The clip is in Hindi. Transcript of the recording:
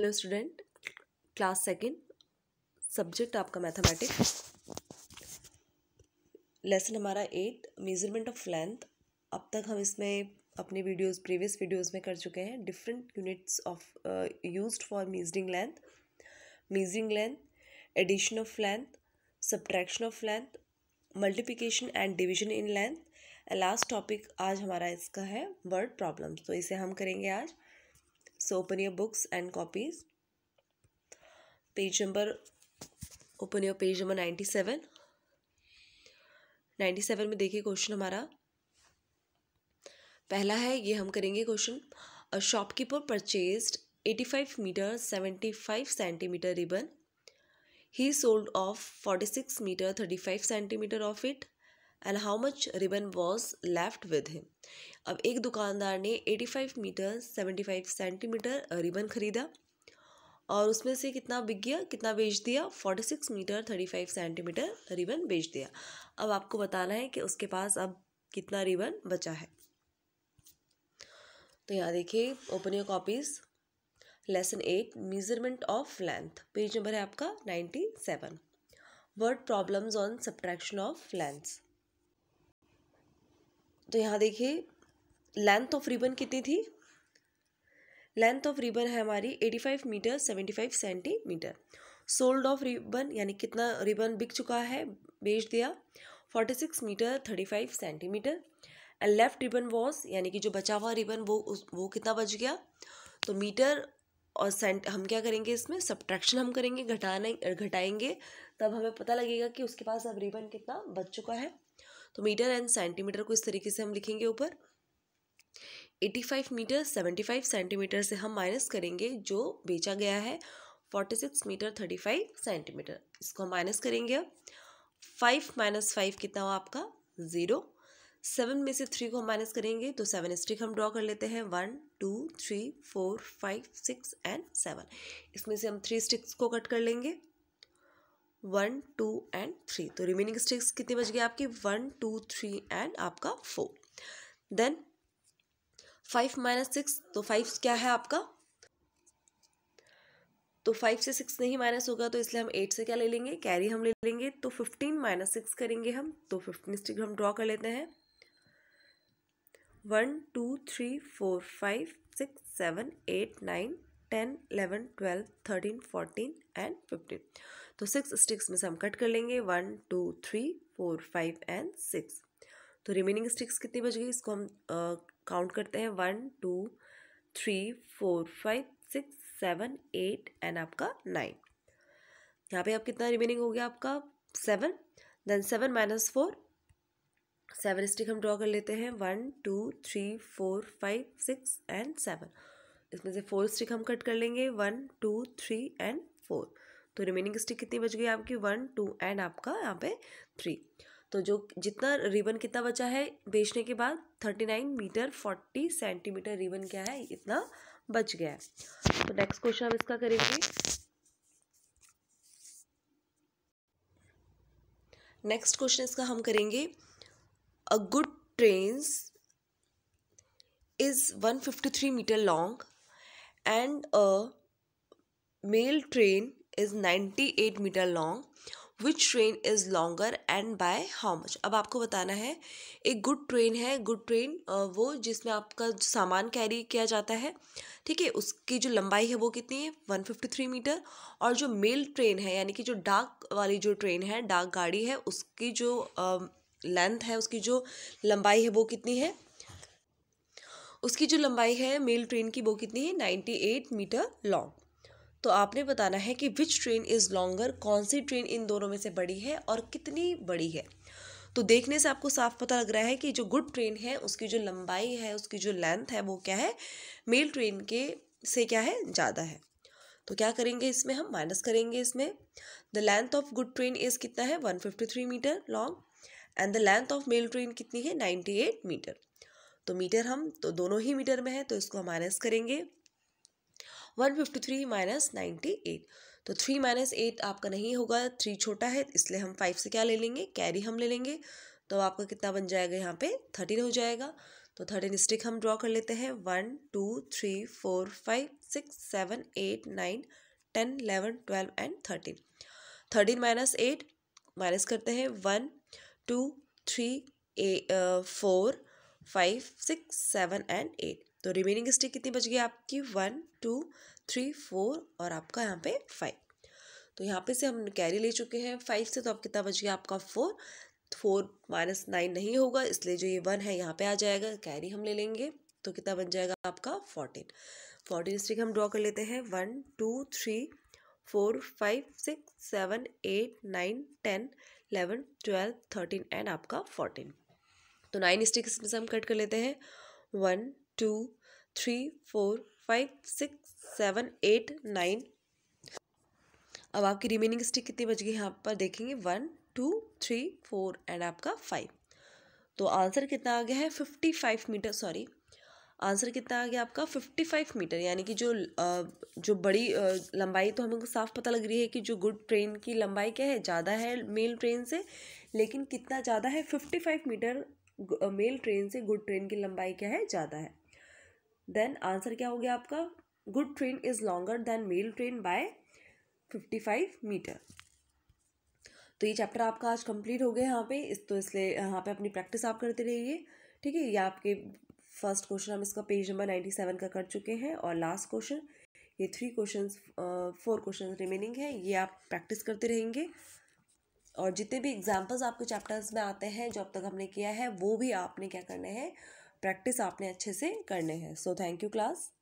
Hello student class second subject आपका मैथमेटिक्स लेसन हमारा एट मेज़रमेंट ऑफ़ लेंथ अब तक हम इसमें अपने वीडियोस प्रीवियस वीडियोस में कर चुके हैं. Different units of used for measuring length measuring length addition of length subtraction of length multiplication and division in length last topic आज हमारा इसका है वर्ड प्रॉब्लम्स तो इसे हम करेंगे आज. So, open your books and copies. Page number, open your page number 97 97 में देखिए क्वेश्चन हमारा। पहला है, ये हम करेंगे question shopkeeper purchased 85 metre 75 centimetre ribbon he sold off 46 metre 35 centimetre of it and how much ribbon was left with him अब एक दुकानदार ने 85 मीटर 75 सेंटीमीटर रिबन खरीदा और उसमें से कितना बिक गया, कितना बेच दिया? 46 मीटर 35 सेंटीमीटर रिबन बेच दिया। अब आपको बताना है कि उसके पास अब कितना रिबन बचा है। तो यहाँ देखिए open your copies lesson eight measurement of length page number है आपका ninety seven word problems on subtraction of lengths तो यहाँ देखिए लेंथ ऑफ़ रिबन कितनी थी? लेंथ ऑफ़ रिबन है हमारी 85 metre 75 centimetre sold off ribbon यानी कितना रिबन बिक चुका है? बेच दिया। 46 metre 35 centimetre and left ribbon was यानी कि जो बचा हुआ रिबन वो उस, वो कितना बच गया? तो मीटर और सेंट हम क्या करेंगे इसमें? सब्ट्रैक्शन हम करेंगे, घटाने, घटाएँगे, तब हमें पता लगेगा कि उसके पास अब रिबन कितना बच चुका है। तो मीटर एंड सेंटीमीटर को इस तरीके से हम लिखेंगे ऊपर। 85 मीटर 75 सेंटीमीटर से हम माइनस करेंगे, जो बेचा गया है 46 मीटर 35 सेंटीमीटर। इसको हम माइनस करेंगे अब। फाइव माइनस फाइव कितना हुआ आपका? ज़ीरो। सेवन में से थ्री को हम माइनस करेंगे तो सेवन स्टिक हम ड्रॉ कर लेते हैं। One, two, three, four, five, six and seven. इसमें से हम थ्री स्टिक्स को कट कर लेंगे। One, two and three. तो रिमेनिंग स्टिक्स कितनी बच गई आपकी? वन, टू, थ्री एंड आपका four. Then five minus six तो फाइव क्या है आपका? तो फाइव से सिक्स नहीं माइनस होगा तो इसलिए हम एट से क्या ले लेंगे? कैरी हम ले लेंगे तो फिफ्टीन माइनस सिक्स करेंगे हम तो फिफ्टीन स्टिक हम ड्रॉ कर लेते हैं। One two three four five six seven eight nine ten, eleven, twelve, thirteen, fourteen and fifteen. तो सिक्स स्टिक्स में से हम कट कर लेंगे। One two three four five and six तो रिमेनिंग स्टिक्स कितनी बच गई? इसको हम काउंट करते हैं। One two three four five six seven eight and आपका नाइन यहाँ पे आप कितना रिमेनिंग हो गया आपका? Seven then seven minus four seven stick हम ड्रॉ कर लेते हैं। One two three four five six and seven इसमें से फोर स्टिक हम कट कर लेंगे one two three and four तो रिमेनिंग स्टिक कितनी बच गई आपकी? वन टू एंड आपका यहाँ पे थ्री तो जो जितना रिबन कितना बचा है बेचने के बाद? Thirty nine metre forty centimetre ribbon क्या है? इतना बच गया है। तो नेक्स्ट क्वेश्चन हम इसका करेंगे। नेक्स्ट क्वेश्चन इसका हम करेंगे। A good trains is 153 meter long and a mail train is 98 meter long which train is longer and by how much अब आपको बताना है, एक गुड ट्रेन है गुड ट्रेन वो जिसमें आपका सामान कैरी किया जाता है, ठीक है, उसकी जो लंबाई है वो कितनी है? 153 मीटर और जो मेल ट्रेन है, यानी कि जो डाक वाली जो ट्रेन है डाक गाड़ी है, उसकी जो लेंथ है, उसकी जो लंबाई है वो कितनी है? उसकी जो लंबाई है, मेल ट्रेन की वो कितनी है? Ninety eight metre long. तो आपने बताना है कि विच ट्रेन इज़ लॉन्गर कौन सी ट्रेन इन दोनों में से बड़ी है और कितनी बड़ी है। तो देखने से आपको साफ़ पता लग रहा है कि जो गुड ट्रेन है, उसकी जो लंबाई है, उसकी जो लेंथ है, वो क्या है? मेल ट्रेन के से क्या है? ज़्यादा है। तो क्या करेंगे इसमें हम? माइनस करेंगे इसमें। The length of good train is कितना है? One fifty three metre long. And the length of mail train कितनी है? Ninety eight metre. तो मीटर हम तो दोनों ही मीटर में है तो इसको हम माइनस करेंगे। One fifty three minus ninety eight तो थ्री माइनस एट आपका नहीं होगा थ्री छोटा है, इसलिए हम फाइव से क्या ले लेंगे? कैरी हम ले लेंगे। तो आपका कितना बन जाएगा यहाँ पे? थर्टीन हो जाएगा। तो थर्टीन स्टिक हम ड्रॉ कर लेते हैं। One two three four five six seven eight nine ten eleven twelve and thirteen thirteen minus eight minus करते हैं। One two three uh four five six seven and eight तो रिमेनिंग स्टिक कितनी बच गई आपकी? वन टू थ्री फोर और आपका यहाँ पे फाइव तो यहाँ पे से हम कैरी ले चुके हैं फाइव से तो अब कितना बच गया आपका? फोर फोर माइनस नाइन नहीं होगा, इसलिए जो ये वन है, यहाँ पे आ जाएगा कैरी हम ले लेंगे तो कितना बन जाएगा आपका? फोर्टीन फोर्टीन स्टिक हम ड्रॉ कर लेते हैं. One two three four five six seven eight nine ten eleven twelve thirteen and आपका फोर्टीन तो नाइन स्टिक इसमें से हम कट कर लेते हैं। One two three four five six seven eight nine अब आपकी रिमेनिंग स्टिक कितनी बच गई यहाँ पर देखेंगे। One two three four and आपका फाइव तो आंसर कितना आ गया है? Fifty five metre sorry answer कितना आ गया आपका? फिफ्टी फाइव मीटर यानी कि जो जो बड़ी लंबाई तो हमें साफ़ पता लग रही है कि जो गुड ट्रेन की लंबाई क्या है? ज़्यादा है मेल ट्रेन से, लेकिन कितना ज़्यादा है? Fifty five metre mail train से गुड ट्रेन की लंबाई क्या है? ज़्यादा है। देन आंसर क्या हो गया आपका? Good train is longer than mail train by fifty five metre. तो ये चैप्टर आपका आज कंप्लीट हो गया यहाँ पे। इस तो इसलिए यहाँ पे अपनी प्रैक्टिस आप करते रहिए, ठीक है? ये आपके फ़र्स्ट क्वेश्चन हम इसका पेज नंबर नाइन्टी सेवन का कर चुके हैं और लास्ट क्वेश्चन, ये three question four question remaining है। ये आप प्रैक्टिस करते रहेंगे। और जितने भी एग्जाम्पल्स आपके चैप्टर्स में आते हैं, जो अब तक हमने किया है, वो भी आपने क्या करने हैं? प्रैक्टिस आपने अच्छे से करने हैं। So thank you class